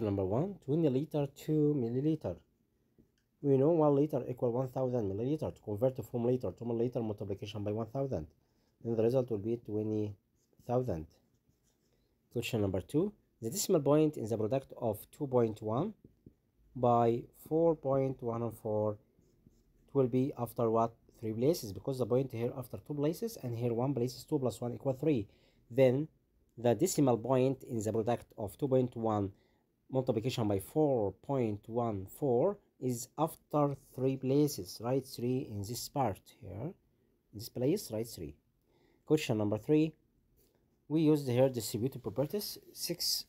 Question number one, 20 liter, 2 milliliter. We know 1 liter equal 1000 milliliter. To convert from liter to milliliter multiplication by 1000. Then the result will be 20,000. Question number two, the decimal point in the product of 2.1 by 4.114 it will be after what three places because the point here after two places and here one place is 2 plus 1 equal 3 then the decimal point in the product of 2.1 multiplication by 4.14 is after three places. Write 3 in this part here. In this place write 3 question number 3 we used here distributive properties 6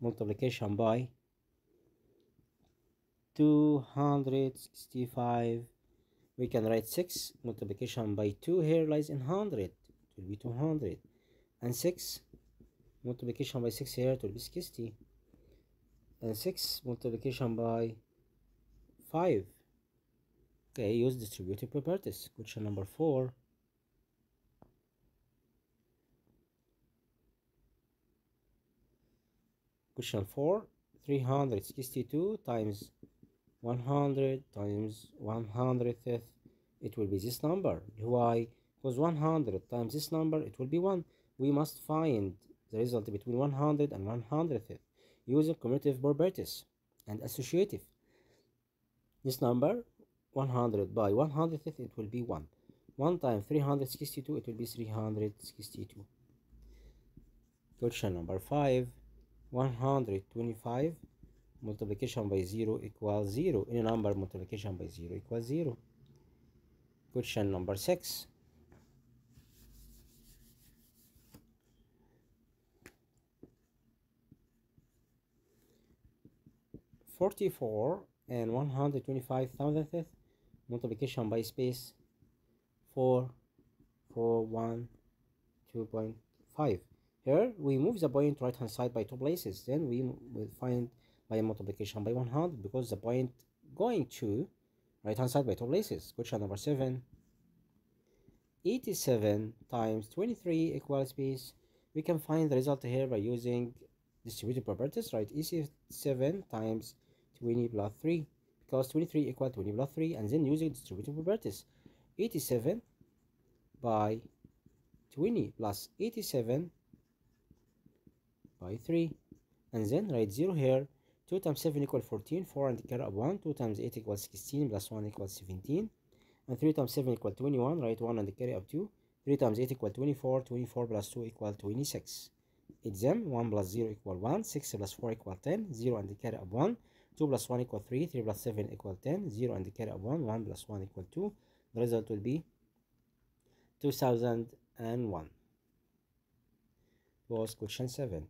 multiplication by 265 we can write 6 multiplication by 2 here lies in 100 it will be 200 and 6 multiplication by 6 here will be 60 and 6 multiplication by 5 okay use distributive properties. Question number 4 question 4 362 times 100 times 100th it will be this number. Why? Because 100 times this number it will be 1 we must find the result between 100 and 100th using commutative properties and associative. This number 100 by 100th it will be 1 1 times 362 it will be 362 question number 5 125 multiplication by 0 equals 0 any number multiplication by 0 equals 0 question number 6 44 and 125 thousandth multiplication by space 4 4 1 2.5 here we move the point right hand side by two places. Then we will find by multiplication by 100 because the point going to right hand side by two places. Question number 7 87 times 23 equals space. We can find the result here by using distributive properties right? 87 times 20 plus 3 because 23 equal 20 plus 3 and then using distributive properties. 87 by 20 plus 87 by 3 and then write 0 here. 2 times 7 equal 14 4 and carry up 1 2 times 8 equals 16 plus 1 equals 17 and 3 times 7 equal 21 write 1 and carry up 2 3 times 8 equal 24 24 plus 2 equal 26 exam 1 plus 0 equal 1 6 plus 4 equal 10 0 and carry up 1 2 plus 1 equal 3 3 plus 7 equal 10 0 and carry up 1 1 plus 1 equal 2 the result will be 2001 was question 7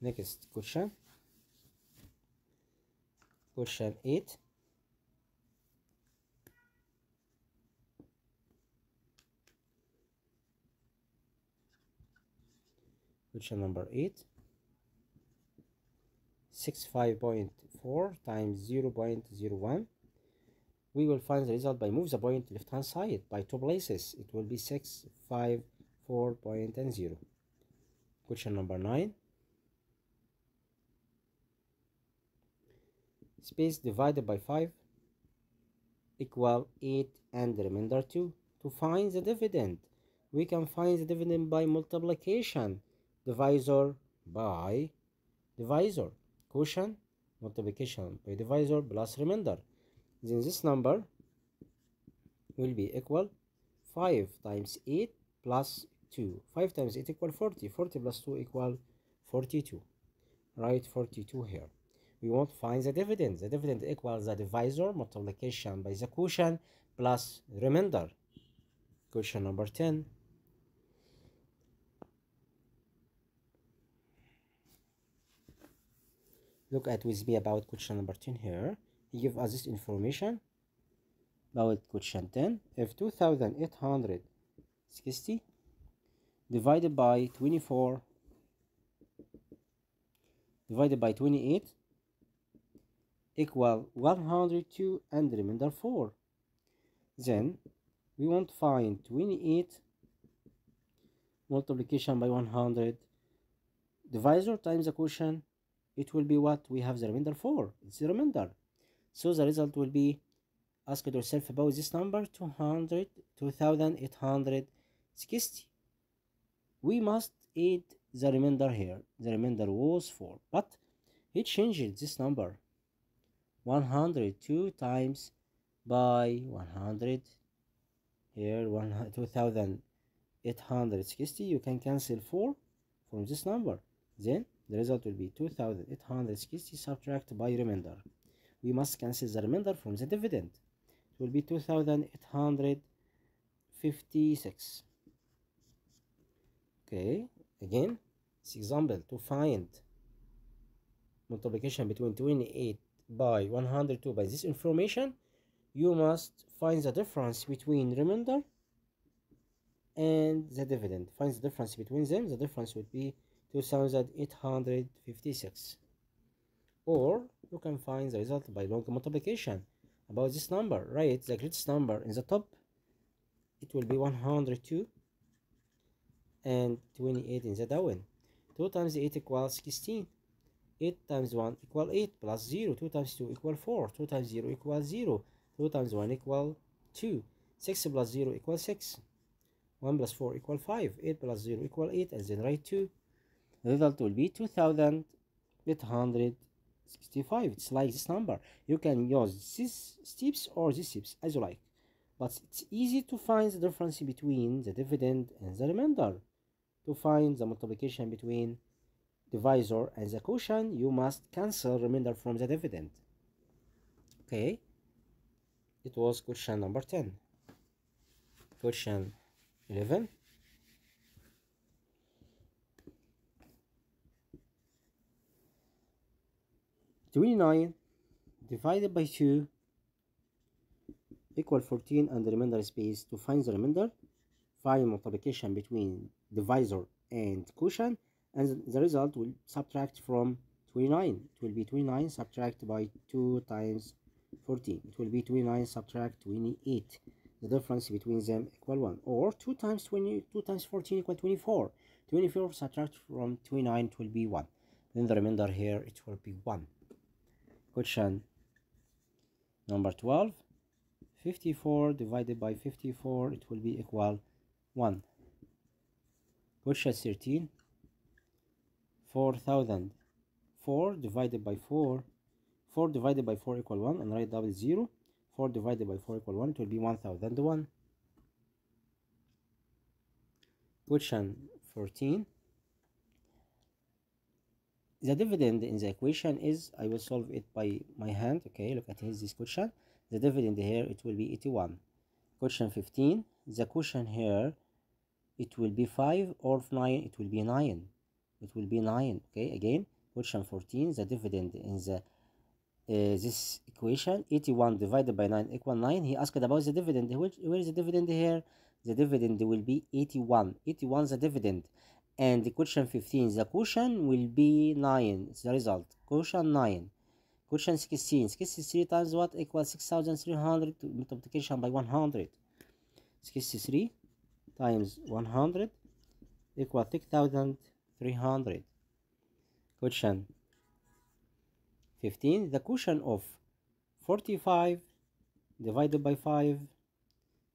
next question. Question 8 question number 8 65.4 times 0 0.01 we will find the result by move the point left hand side by two places. It will be 6 5 4 point and 0 question number 9 space divided by 5 equal 8 and remainder 2 to find the dividend we can find the dividend by multiplication divisor by divisor. Quotient multiplication by divisor plus remainder. Then this number will be equal 5 times 8 plus 2 5 times 8 equal 40 40 plus 2 equal 42 write 42 here. We want to find the dividend. The dividend equals the divisor multiplication by the quotient plus remainder. Question number 10 look at with me about question number 10 here. He give us this information about question 10 if 2860 divided by 24 divided by 28 equal 102 and remainder 4 then we want to find 28 multiplication by 100 divisor times the quotient it will be what we have the remainder for it's the remainder so the result will be ask yourself about this number 200 2860 we must add the remainder here the remainder was 4 but it changes this number. 102 times by 100 here 2860 you can cancel 4 from this number. Then the result will be 2860 subtract by remainder. We must cancel the remainder from the dividend. It will be 2856 okay again this example to find multiplication between 28 by 102 by this information you must find the difference between remainder and the dividend. Find the difference between them the difference would be 2856 or you can find the result by long multiplication. About this number write the greatest number in the top. It will be 102 and 28 in the down. 2 times 8 equals 16 8 times 1 equal 8 plus 0 2 times 2 equal 4 2 times 0 equals 0 2 times 1 equal 2 6 plus 0 equals 6 1 plus 4 equal 5 8 plus 0 equal 8 and then write 2 the result will be 2865 it's like this number. You can use these steps or these steps as you like. But it's easy to find the difference between the dividend and the remainder. To find the multiplication between divisor and the quotient you must cancel remainder from the dividend. Okay? It was question number 10 question 11 29 divided by 2 equal 14 and the remainder space to find the remainder find multiplication between divisor and quotient and the result will subtract from 29 it will be 29 subtract by 2 times 14 it will be 29 subtract 28 the difference between them equal 1 or 2 times 20 2 times 14 equal 24 24 subtract from 29 it will be 1 then the remainder here it will be 1 question number 12 54 divided by 54 it will be equal 1 question 13 4000 4 divided by 4 4 divided by 4 equal 1 and write double 0 4 divided by 4 equal 1 it will be 1001 question 14 the dividend in the equation is I will solve it by my hand okay? Look at this question the dividend here it will be 81 question 15 the quotient here it will be 5 or 9 it will be 9 it will be 9 okay? Again question 14 the dividend in the uh, this equation 81 divided by 9 equal 9 he asked about the dividend. Which, where is the dividend here? The dividend will be 81 81 is the dividend and the question 15 the quotient will be 9 it's the result. Quotient 9 quotient 16 63 times what equals 6300 multiplication by 100 63 times 100 equals 6300 quotient 15 the quotient of 45 divided by 5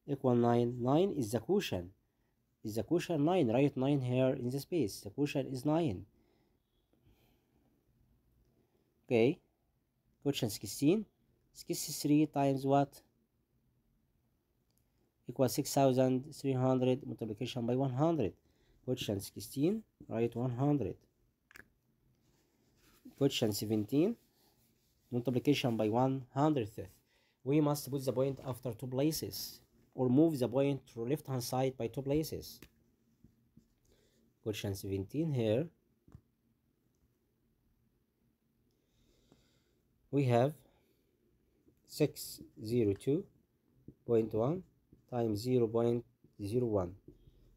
equal 9 9 is the quotient is the quotient 9 write 9 here in the space. The quotient is 9 okay. Quotient 16 63 times what? Equals 6300 multiplication by 100 quotient 16 write 100 quotient 17 multiplication by 100th we must put the point after two places or move the point to left hand side by two places. Question 17 here. We have 602.1 times 0 0.01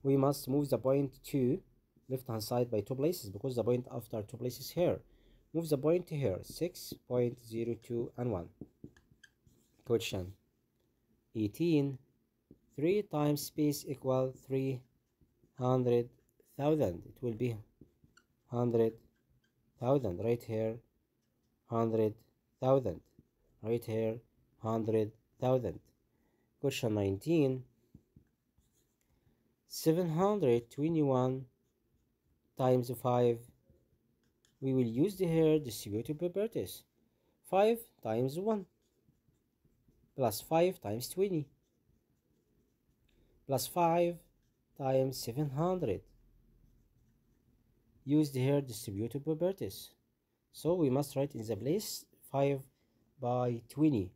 we must move the point to left hand side by two places because the point after two places here. Move the point here 6.02 and 1 question 18 3 times space equal 300,000 it will be hundred thousand. Right here hundred thousand. Right here hundred thousand. Question 19 721 times 5 we will use the here distributive properties. 5 times 1 plus 5 times 20 plus 5 times 700 use the here distributive properties. So we must write in the place 5 by 20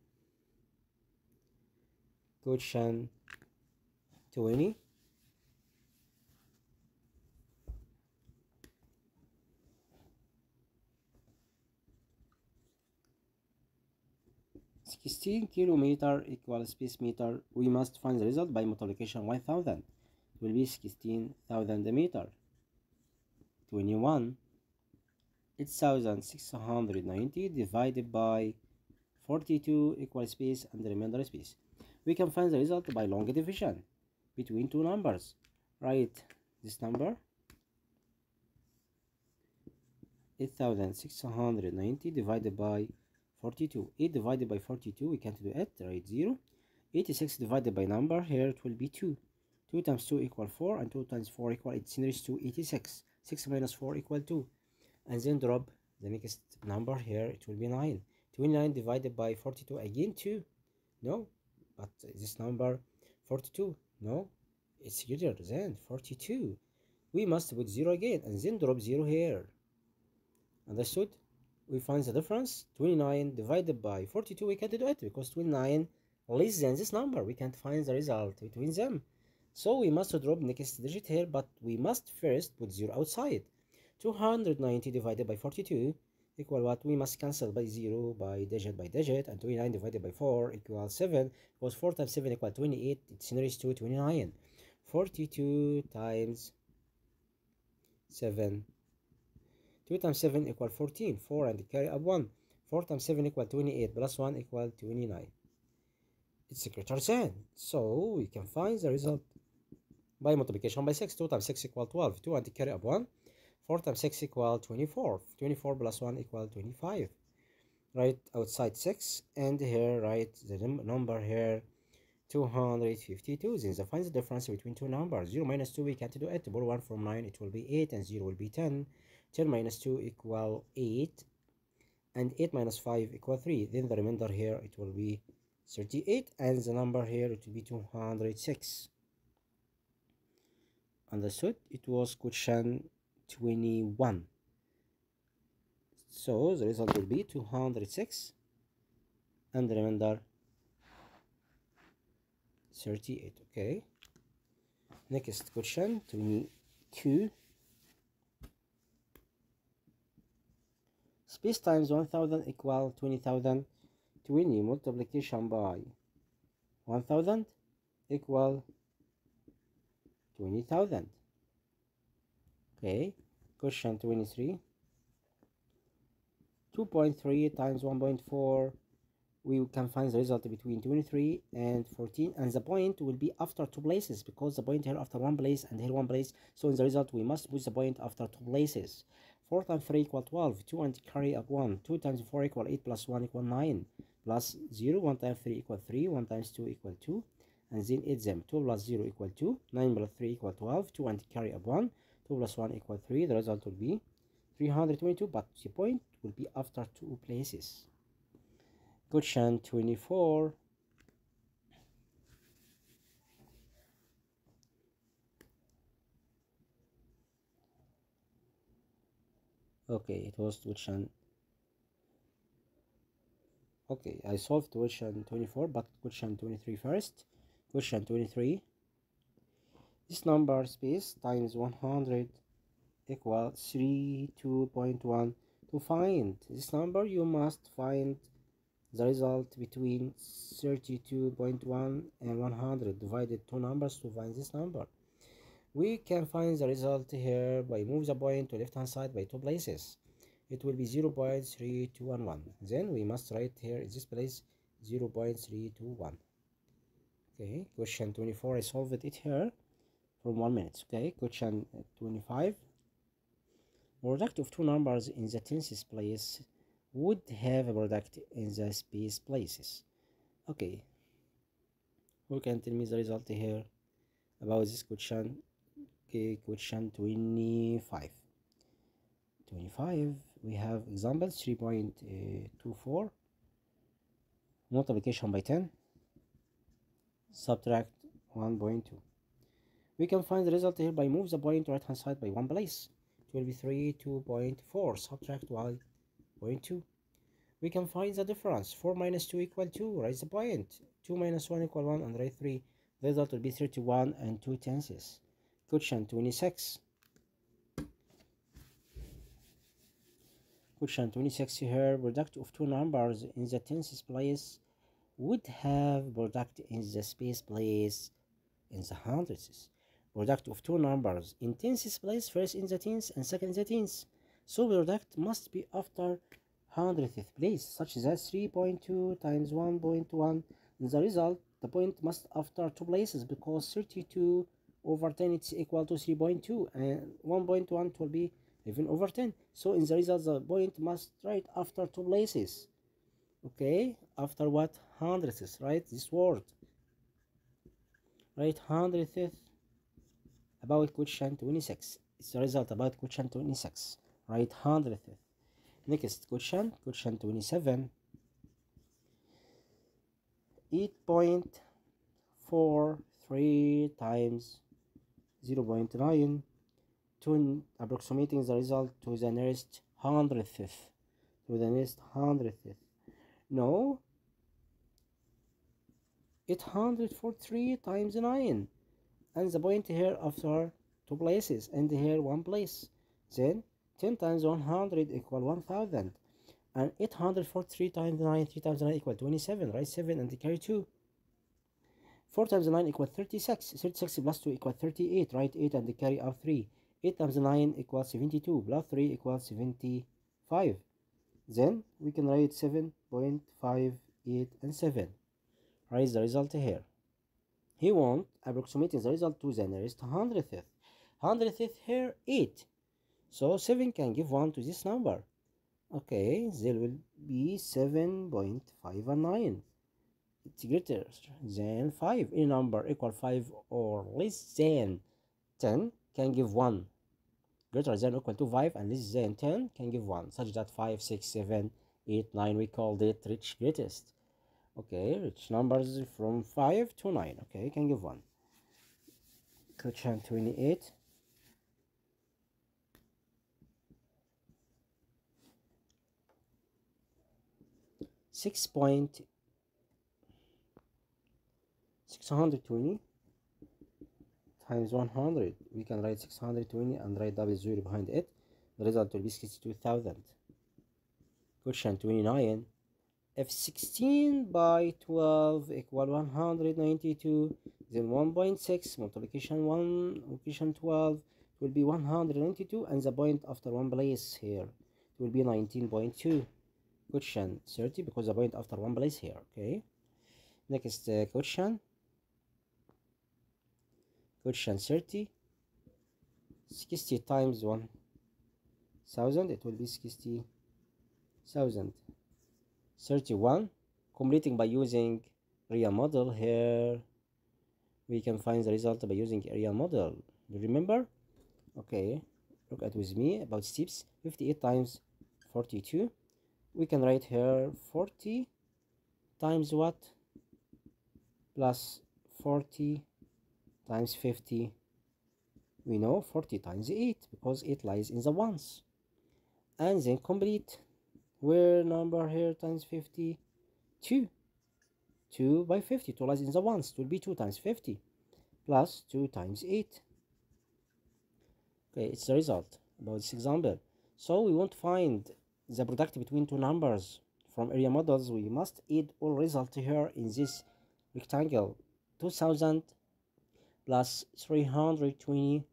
question 20 16 kilometer equals space meter we must find the result by multiplication 1000 it will be 16,000 meter. 21 8690 divided by 42 equal space and the remainder space. We can find the result by long division between two numbers. Write this number. 8690 divided by 42 8 divided by 42 we can't do it right 0 86 divided by number here it will be 2 2 times 2 equal 4 and 2 times 4 equal 18 raised to 86 6 minus 4 equal 2 and then drop the next number here it will be 9 29 divided by 42 again 2 no but this number 42 no it's greater than 42 we must put 0 again and then drop 0 here. Understood we find the difference 29 divided by 42 we can't do it because 29 less than this number. We can't find the result between them. So we must drop next digit here but we must first put 0 outside. 290 divided by 42 equal what? We must cancel by 0 by digit by digit and 29 divided by 4 equals 7 because 4 times 7 equal 28 it's nearest to 29 42 times 7 2 times 7 equal 14 4 and carry up 1 4 times 7 equal 28 plus 1 equal 29 it's a greater than so we can find the result by multiplication by 6 2 times 6 equal 12 2 and carry up 1 4 times 6 equal 24 24 plus 1 equal 25 write outside 6 and here write the number here 252 then the find the difference between two numbers. 0 minus 2 we can't do it. Borrow 1 from 9 it will be 8 and 0 will be 10 10 minus 2 equal 8 and 8 minus 5 equal 3 then the remainder here it will be 38 and the number here it will be 206 understood? It was question 21 so the result will be 206 and the remainder 38 okay? Next question 22 space times 1000 equal 20000 20 multiplication by 1000 equal 20000 okay question 23 2.3 times 1.4 we can find the result between 23 and 14 and the point will be after two places because the point here after one place and here one place so in the result we must put the point after two places 4 times 3 equal 12 2 and carry up 1 2 times 4 equal 8 plus 1 equal 9 plus 0 1 times 3 equal 3 1 times 2 equal 2 and then add them 2 plus 0 equal 2 9 plus 3 equal 12 2 and carry up 1 2 plus 1 equal 3 the result will be 322 but the point will be after two places. Question 24 okay it was question okay i solved question 24 but question 23 first. Question 23 this number space times 100 equal 32.1 to find. This number you must find the result between 32.1 and 100 divided two numbers to find this number we can find the result here by move the point to left hand side by two places. It will be 0 0.3211 then we must write here in this place 0 0.321 okay question 24 i solved it here from one minute. Okay question 25 product of two numbers in the tenths place would have a product in the space places. Okay who can tell me the result here about this question okay question 25 25 we have example 3.24 uh, multiplication by 10 subtract 1.2 we can find the result here by move the point right hand side by one place. It will be 3 2.4 subtract 1.2 we can find the difference. 4 minus 2 equal 2 write the point. 2 minus 1 equal 1 and write 3 the result will be 31 and 2 tenths question 26 question 26 here product of two numbers in the tenths place would have product in the space place in the hundredths product of two numbers in tenths place first in the tens and second in the tens so product must be after hundredth place such that 3.2 times 1.1 In the result the point must after two places because 32 over 10 it's equal to 3.2 and 1.1 will be 11 over 10 so in the result the point must right after two places. Okay? After what? Hundredths right? This word. Right hundredth about question 26 it's the result about question 26 right hundredth next question question 27 8.43 times 0 0.9 to approximating the result to the nearest hundredth to the nearest hundredth. No. 843 times 9 and the point here after two places and here one place. Then 10 times 100 equal 1000 and 843 times 9 3 times 9 equal 27 right? 7 and carry 2 4 times 9 equals 36 36 plus 2 equals 38 right? 8 and carry out 3 8 times 9 equals 72 plus 3 equals 75 then we can write 7.58 and 7 write the result here. He want approximating the result to the nearest hundredth. Hundredth here 8 so 7 can give 1 to this number. Okay there will be 7.5 and 9 it's greater uh, than 5 a number equal 5 or less than 10 can give 1 greater than equal to 5 and less than 10 can give 1 such that 5 6 7 8 9 we called it rich greatest. Okay rich numbers from 5 to 9 okay can give 1 question 28 six point six hundred twenty times one hundred we can write six hundred twenty and write double zero behind it. The result will be sixty-two thousand. Question twenty-nine. If 16 by 12 equal 192 then 1.6 multiplication 1 multiplication 12 will be 192 and the point after one place here it will be 19.2 question 30 because the point after one place here okay? Next uh, question question 30 60 times 1000 it will be 60,000 31 completing by using area model here. We can find the result by using area model. You remember? Okay look at with me about steps. 58 times 42 we can write here 40 times what? Plus 40 times 50 we know 40 times 8 because it lies in the ones. And then complete where number here times 50 2 2 by 50 2 lies in the ones it will be 2 times 50 plus 2 times 8 okay it's the result about this example. So we want to find the product between two numbers from area models. We must add all result here in this rectangle 2000 plus 320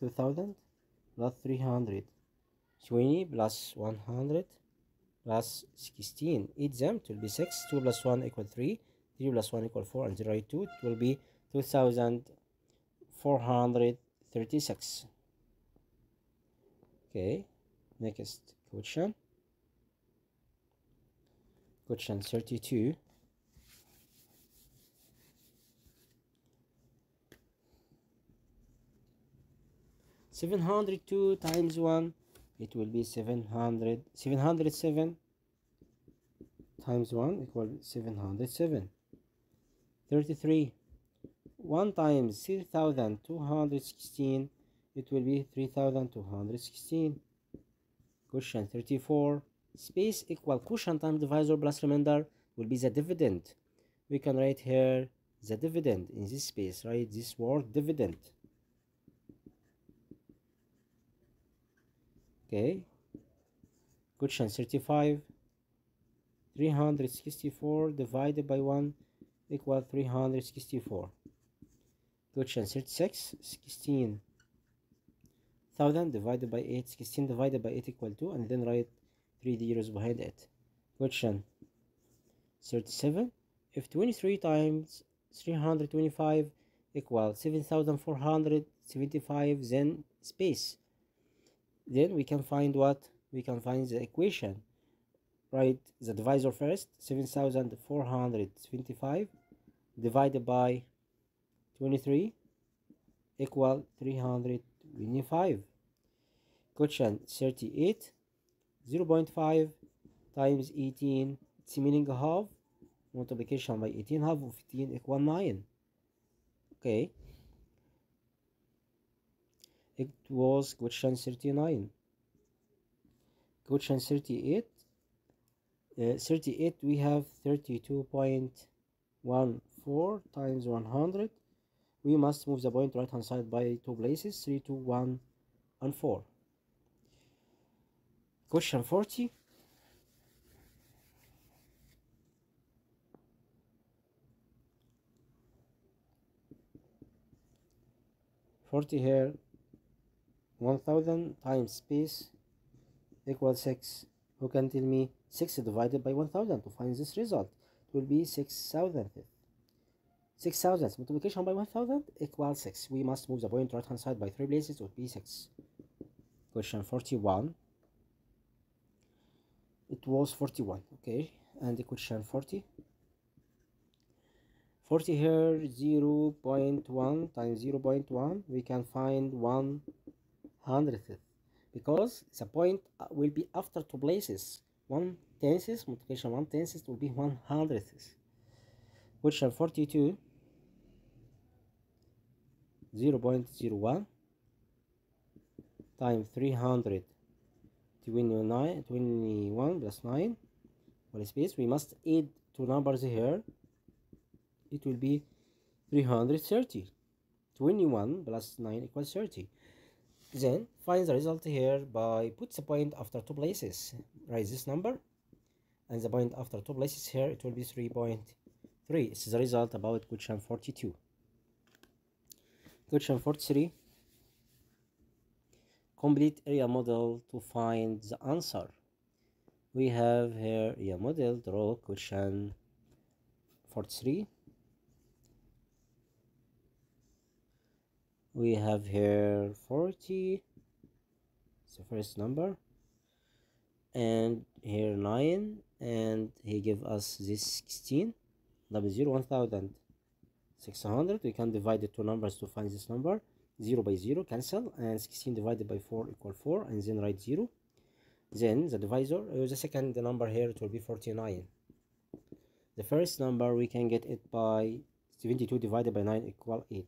2000 plus 320 plus 100 plus 16 each them will be 6 2 plus 1 equal 3 3 plus 1 equal 4 and 0 2 it will be 2436 okay. Next question. Question 32 702 times 1 it will be 700 707 times 1 equal 707 33 1 times 3216 it will be 3216 question 34 space equal quotient times divisor plus remainder will be the dividend. We can write here the dividend in this space write this word dividend okay. Question 35 364 divided by 1 equal 364 question 36 16 thousand divided by 8 16 divided by 8 equal 2 and then write 3 zeros behind it. Question 37 if 23 times 325 equal 7475 then space then we can find what? We can find the equation right? The divisor first 7425 divided by 23 equal 325 question 38 0 0.5 times 18 it's meaning half multiplication by 18 half of 15 equal 9 okay it was question 39 question 38 uh, 38 we have 32.14 times 100 we must move the point right hand side by two places 3 2 1 and 4 question 40 40 here 1000 times space equals 6 who can tell me 6 divided by 1000 to find this result? It will be 6000 6000 multiplication by 1000 equals 6 we must move the point right hand side by three places. It would be 6 question 41 it was 41 okay. And question 40 40 here 0 0.1 times 0 0.1 we can find 1 hundredth because the point uh, will be after two places. One tenths multiplication one tenths will be one hundredth are 42 0 0.01 times 329 21 plus 9 for space we must add two numbers here. It will be 330 21 plus 9 equals 30 then find the result here by put the point after two places. Write this number and the point after two places here it will be 3.3. This is the result about question 42. Question 43. Complete area model to find the answer. We have here area model, draw question 43. We have here 40 it's the first number. And here 9 and he give us this 16 double 0 1600 we can divide the two numbers to find this number. 0 by 0 cancel and 16 divided by 4 equal 4 and then write 0 then the divisor uh, the second number here it will be 49 the first number we can get it by 72 divided by 9 equal 8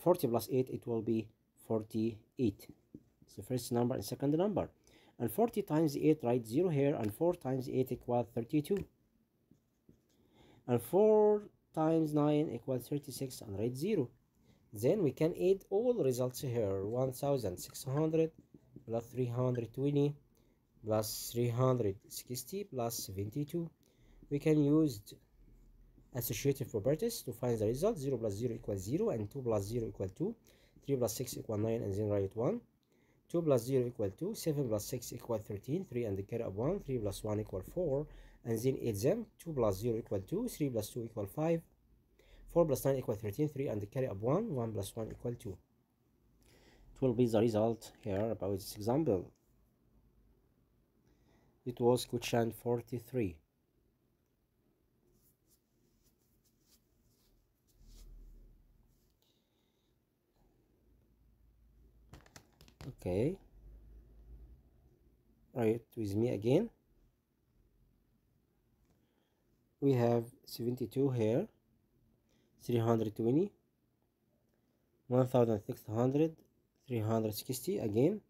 40 plus 8 it will be 48 it's the first number and second number. And 40 times 8 write 0 here and 4 times 8 equals 32 and 4 times 9 equals 36 and write 0 then we can add all results here. 1600 plus 320 plus 360 plus 72 we can use associative properties to find the result 0 plus 0 equals 0 and 2 plus 0 equal 2 3 plus 6 equal 9 and then write 1 2 plus 0 equal 2 7 plus 6 equal 13 3 and the carry of 1 3 plus 1 equal 4 and then add them 2 plus 0 equal 2 3 plus 2 equal 5 4 plus 9 equal 13 3 and the carry of 1 1 plus 1 equal 2 it will be the result here about this example. It was question 43 okay. Right with me again. We have 72 here. 320 1600 360 again.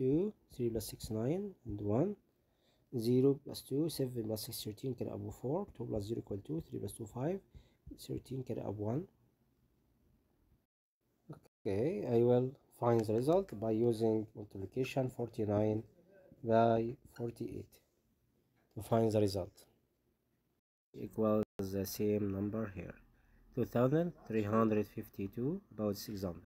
2 3 plus 6 9 and 1 0 plus 2 7 plus 6 13 carry up 4 2 plus 0 equal 2 3 plus 2 5 13 carry up 1 okay I will find the result by using multiplication 49 by 48 to find the result. Equals the same number here. 2352 about this example